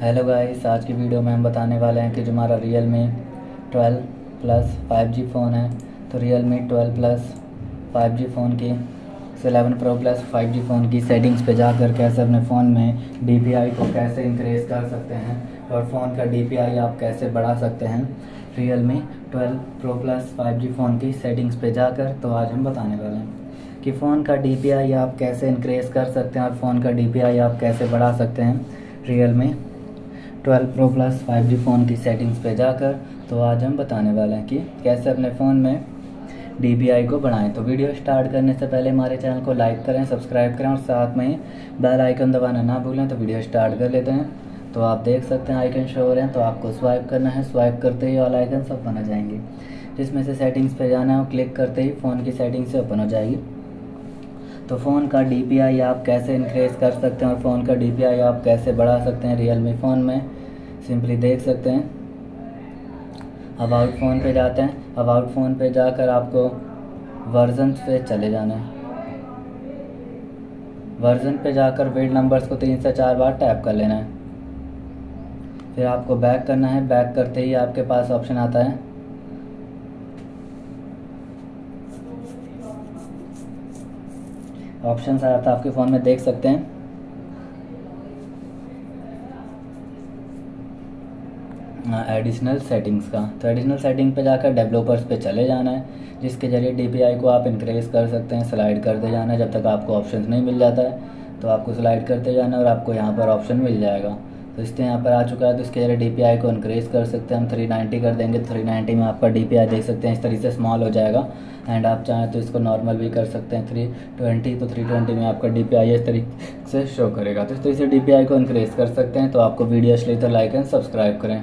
Hello guys आज की video में हम बताने वाले हैं कि जो हमारा Realme twelve plus five G phone है तो Realme twelve plus five G phone की eleven pro plus five G phone की सेटिंग्स पे जाकर कैसे अपने फ़ोन में डीपीआई को कैसे इंक्रीज़ कर सकते हैं और फ़ोन का डीपीआई आप कैसे बढ़ा सकते हैं Realme twelve pro plus five G phone की सेटिंग्स पे जाकर तो आज हम बताने वाले हैं कि फ़ोन का DPI आप कैसे इंक्रीज़ कर सकते हैं और फ़ोन का DPI आप कैसे बढ़ा सकते हैं Realme twelve pro plus five G phone की सेटिंग्स पे जाकर तो आज हम बताने वाले हैं कि कैसे अपने फ़ोन में डीबीआई को बढ़ाएँ। तो वीडियो स्टार्ट करने से पहले हमारे चैनल को लाइक करें सब्सक्राइब करें और साथ में ही बेल आइकन दबाना ना भूलें तो वीडियो स्टार्ट कर लेते हैं। तो आप देख सकते हैं आइकन शो हो रहे हैं तो आपको स्वाइप करना है। स्वाइप करते ही ऑल आइकन सब बना जाएँगे। जिसमें से सेटिंग्स पे जाना है और क्लिक करते ही फ़ोन की सेटिंग से ओपन हो जाएगी। तो फ़ोन का डीपीआई आप कैसे इंक्रीज कर सकते हैं और फ़ोन का डीपीआई आप कैसे बढ़ा सकते हैं रियल मी फ़ोन में? सिंपली देख सकते हैं। अबाउट फ़ोन पे जाते हैं। अबाउट फ़ोन पे जाकर आपको वर्जन पे चले जाना है। वर्जन पे जाकर वेट नंबर्स को तीन से चार बार टैप कर लेना है। फिर आपको बैक करना है। बैक करते ही आपके पास ऑप्शन आता है। ऑप्शन आ जाता है आपके फ़ोन में देख सकते हैं। एडिशनल सेटिंग्स का। तो एडिशनल सेटिंग पे जाकर डेवलपर्स पे चले जाना है, जिसके ज़रिए डीपीआई को आप इंक्रेज कर सकते हैं स्लाइड करते जाना है, जब तक आपको ऑप्शन नहीं मिल जाता है तो आपको स्लाइड करते जाना है और आपको यहाँ पर ऑप्शन मिल जाएगा। तो इससे यहाँ पर आ चुका है तो इसके ज़रिए डी को इंक्रीज कर सकते हैं। हम 390 कर देंगे 390 में आपका डीपीआई देख सकते हैं। इस तरीके से स्मॉल हो जाएगा। एंड आप चाहें तो इसको नॉर्मल भी कर सकते हैं। 320 तो 320 में आपका डीपीआई इस तरीके से शो करेगा। तो इस तरीके से DPI को इंक्रीज कर सकते हैं। तो आपको वीडियो अच्छी तो लाइक एंड सब्सक्राइब करें।